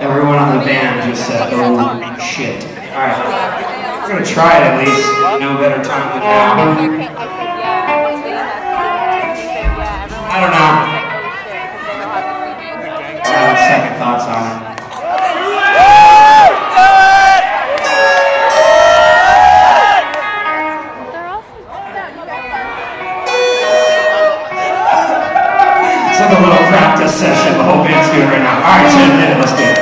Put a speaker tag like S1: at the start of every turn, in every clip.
S1: Everyone on the band just said, oh shit. Alright, we're gonna try it at least. No better time than now. I don't know. I have second thoughts on it. It's like a little practice session the whole band's doing right now. Alright, so let's do it.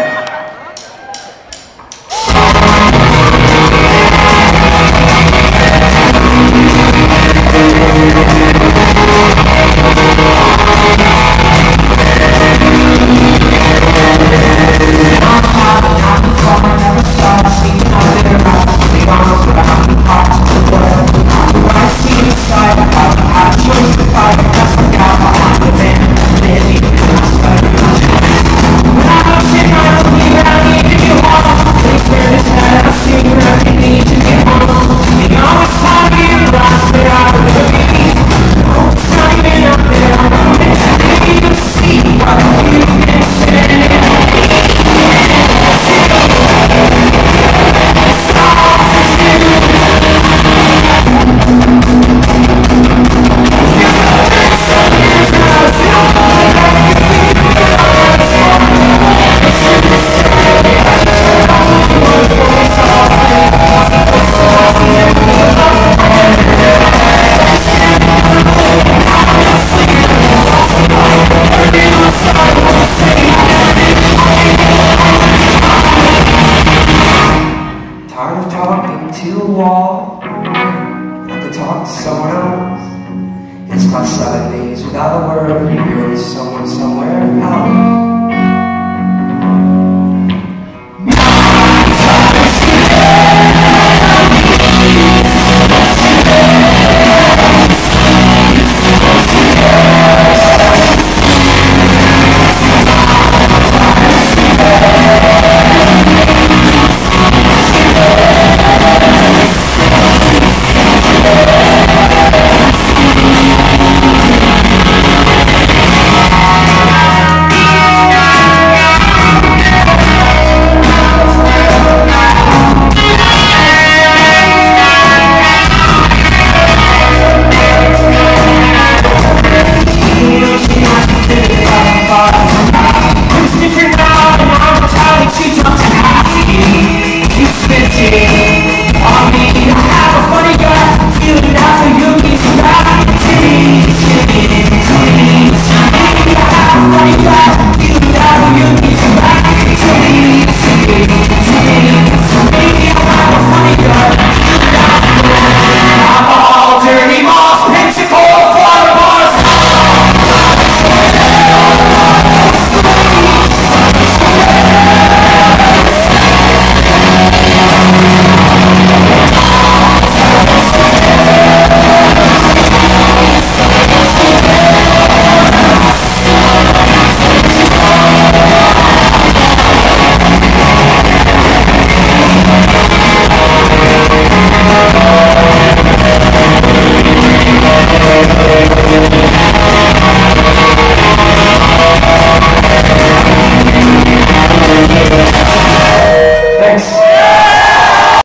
S1: Talking to a wall. I could talk to someone else. It's my seven days without a word. You're someone somewhere else.